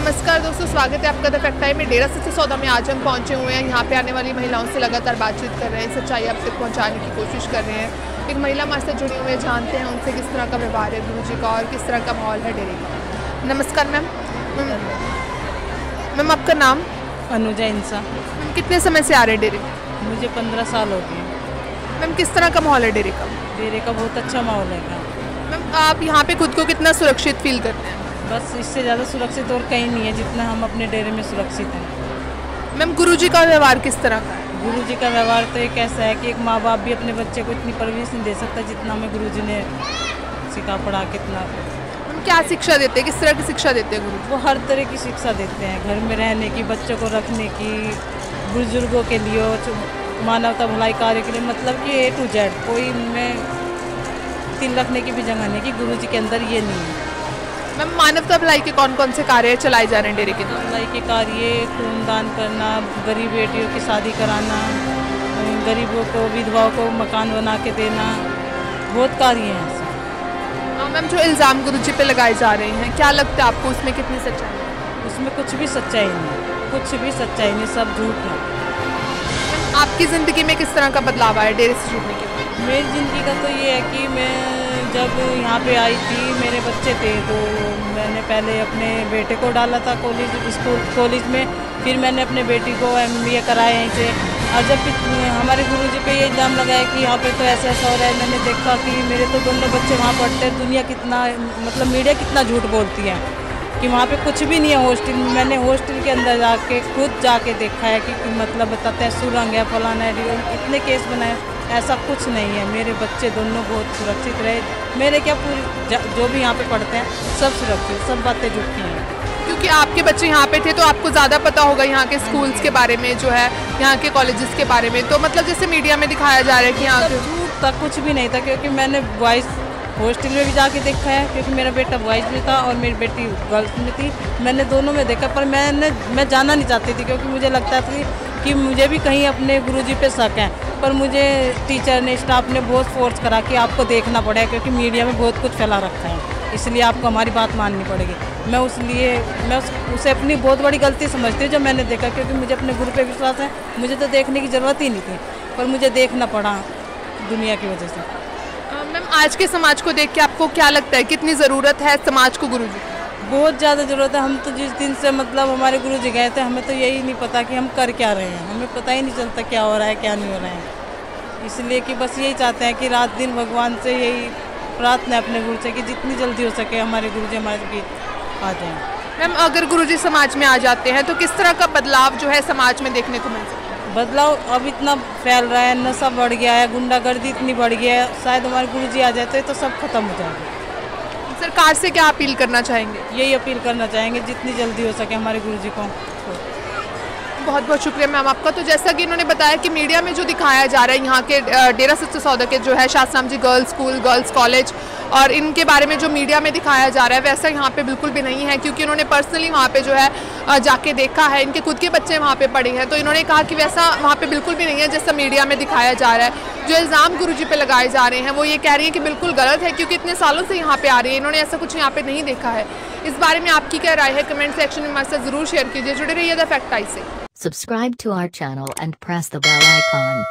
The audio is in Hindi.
नमस्कार दोस्तों स्वागत है आपका द फैक्टाई में। डेरा सच्चे सौदा में आज हम पहुँचे हुए हैं। यहाँ पे आने वाली महिलाओं से लगातार बातचीत कर रहे हैं। सच्चाई आप तक पहुँचाने की कोशिश कर रहे हैं। एक महिला हमारे साथ जुड़ी हुई है जानते हैं उनसे किस तरह का व्यवहार है गुरु जी का और किस तरह का माहौल है डेरे का। नमस्कार मैम मैम आपका नाम? अनुजा इंसा। मैम कितने समय से आ रहे हैं डेरे? मुझे पंद्रह साल हो गए। मैम किस तरह का माहौल है डेरे का? डेरे का बहुत अच्छा माहौल है। मैम आप यहाँ पे खुद को कितना सुरक्षित फील करते हैं? बस इससे ज़्यादा सुरक्षित और कहीं नहीं है जितना हम अपने डेरे में सुरक्षित हैं। मैम गुरु जी का व्यवहार किस तरह का है? गुरु जी का व्यवहार तो एक ऐसा है कि एक माँ बाप भी अपने बच्चे को इतनी परवरिश नहीं दे सकता जितना हमें गुरु जी ने सिखा पढ़ा कितना। क्या शिक्षा देते हैं? किस तरह की शिक्षा देते हैं गुरु वो हर तरह की शिक्षा देते हैं घर में रहने की बच्चों को रखने की बुज़ुर्गों के लिए मानवता भलाई कार्य के लिए मतलब कि ए टू जेड कोई में तिल रखने की भी जगह नहीं कि गुरु जी के अंदर ये नहीं है। मैम मानवता भलाई के कौन कौन से कार्य चलाए जा रहे हैं डेरे के भलाई के कार्य खूनदान करना गरीब बेटियों की शादी कराना गरीबों को विधवाओं को मकान बना के देना बहुत कार्य हैं ऐसे। हाँ, मैम जो इल्ज़ाम गुरु जी पे लगाए जा रहे हैं क्या लगता है आपको उसमें कितनी सच्चाई है? उसमें कुछ भी सच्चाई नहीं कुछ भी सच्चाई नहीं सब झूठ है। आपकी ज़िंदगी में किस तरह का बदलाव आया डेरे से जुड़ने के बाद मेरी ज़िंदगी का तो ये है कि मैं जब यहाँ पे आई थी, मेरे बच्चे थे तो मैंने पहले अपने बेटे को डाला था कॉलेज स्कूल कॉलेज में। फिर मैंने अपने बेटी को एम बी ए कराया यहीं से। और जब हमारे गुरु जी पे ये इल्ज़ाम लगाया कि यहाँ पे तो ऐसा ऐसा हो रहा है, मैंने देखा कि मेरे तो दोनों बच्चे वहाँ पढ़ते हैं, दुनिया कितना मतलब मीडिया कितना झूठ बोलती है, कि वहाँ पे कुछ भी नहीं है हॉस्टल में मैंने हॉस्टल के अंदर जाके, खुद जाके देखा है कि मतलब बताते हैं, सुरंग है, फलाना है, इतने केस बनाए। ऐसा कुछ नहीं है। मेरे बच्चे दोनों बहुत सुरक्षित रहे। मेरे क्या पूरी जो भी यहाँ पे पढ़ते हैं सब सुरक्षित सब बातें झूठी हैं। क्योंकि आपके बच्चे यहाँ पे थे तो आपको ज़्यादा पता होगा यहाँ के स्कूल्स के बारे में जो है यहाँ के कॉलेजेस के बारे में। तो मतलब जैसे मीडिया में दिखाया जा रहा है कि यहाँ सब झूठ था कुछ भी नहीं था क्योंकि मैंने बॉयज़ हॉस्टल में भी जाके देखा है क्योंकि मेरा बेटा बॉयज़ में था और मेरी बेटी गर्ल्स में थी। मैंने दोनों में देखा पर मैंने मैं जाना नहीं चाहती थी क्योंकि मुझे लगता था कि मुझे भी कहीं अपने गुरुजी पे शक है। पर मुझे टीचर ने स्टाफ ने बहुत फोर्स करा कि आपको देखना पड़ेगा क्योंकि मीडिया में बहुत कुछ फैला रखा है। इसलिए आपको हमारी बात माननी पड़ेगी। मैं उस लिए मैं उस, अपनी बहुत बड़ी गलती समझती हूँ जब मैंने देखा क्योंकि मुझे अपने गुरु पे विश्वास है। मुझे तो देखने की ज़रूरत ही नहीं थी पर मुझे देखना पड़ा दुनिया की वजह से। मैम आज के समाज को देख के आपको क्या लगता है? कितनी ज़रूरत है समाज को गुरु जी बहुत ज़्यादा ज़रूरत है। हम तो जिस दिन से मतलब हमारे गुरु जी गए थे हमें तो यही नहीं पता कि हम कर क्या रहे हैं। हमें पता ही नहीं चलता क्या हो रहा है क्या नहीं हो रहा है। इसलिए कि बस यही चाहते हैं कि रात दिन भगवान से यही प्रार्थना है अपने गुरु से कि जितनी जल्दी हो सके हमारे गुरु जी हमारे बीच आ जाएँ। मैम अगर गुरु जी समाज में आ जाते हैं तो किस तरह का बदलाव जो है समाज में देखने को मिल सकता है? बदलाव अब इतना फैल रहा है नशा बढ़ गया है गुंडागर्दी इतनी बढ़ गई है शायद हमारे गुरु जी आ जाते तो सब खत्म हो जाएगा। सरकार से क्या अपील करना चाहेंगे? यही अपील करना चाहेंगे जितनी जल्दी हो सके हमारे गुरु जी को। बहुत बहुत शुक्रिया मैम आपका। तो जैसा कि इन्होंने बताया कि मीडिया में जो दिखाया जा रहा है यहाँ के डेरा सच्चे सौदा के जो है शास्त्राम ji girls school girls college और इनके बारे में जो मीडिया में दिखाया जा रहा है वैसा यहाँ पे बिल्कुल भी नहीं है क्योंकि इन्होंने पर्सनली वहाँ पे जो है जाके देखा है। इनके खुद के बच्चे वहाँ पे पढ़े हैं। तो इन्होंने कहा कि वैसा वहाँ पे बिल्कुल भी नहीं है जैसा मीडिया में दिखाया जा रहा है। जो इल्ज़ाम गुरु जी पे लगाए जा रहे हैं, वो ये कह रही हैं कि बिल्कुल गलत है, क्योंकि इतने सालों से यहाँ पे आ रही है। इन्होंने ऐसा कुछ यहाँ पे नहीं देखा है। इस बारे में आपकी क्या राय है? कमेंट सेक्शन में साथ ज़रूर शेयर कीजिए। जुड़े रहिए द फैक्ट आई से। Subscribe to our channel and press the bell icon.